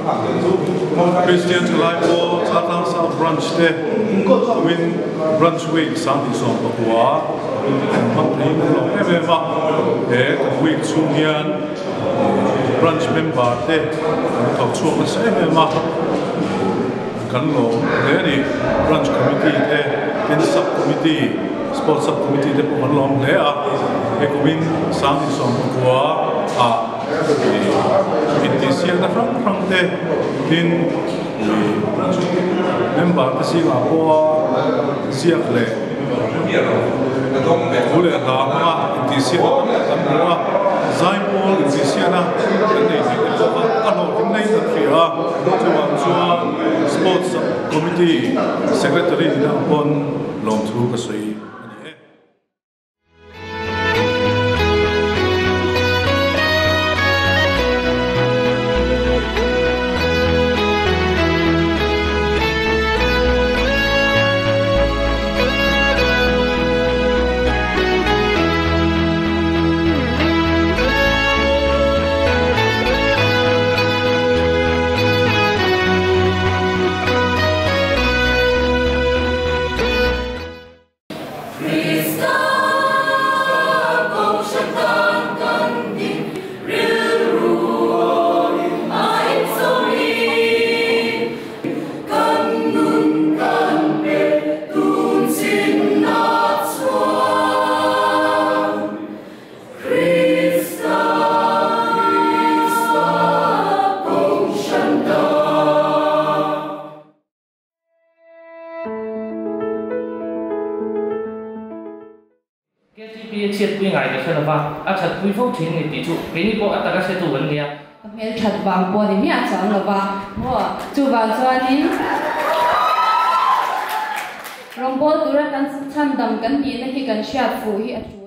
Christian Life Chatham South Branch 때 국민 브런치웨이 상디서 보고와 막대인으로 해외 막에 우익 중요한 브런치 멤버 때 덕추어가 해외 막 간로 내리 브런치 커미티 때 인사 커미티 스포츠 커미티 때 보면 롱 내야 국민 상디서 보고와 hear that from? f r m the i n member, the i v or Siak Le. Kule na mga intisiya na a mga z i m o l intisiya na i y a n a i n a y na kaya tuwa t u w o r t s committee secretary na p o long o u g h kasi Peace. khi chết quy ngài cái xe ba à thật quy phúc chính thì tí chủ cái như bộ à ta các xe tù vấn nghe mẹ thật vàng bộ thì mẹ chọn là ba mua chú vào cho anh đi rong bộ tu ra tan chăn đầm cắn đi nên khi cần xe phụ hi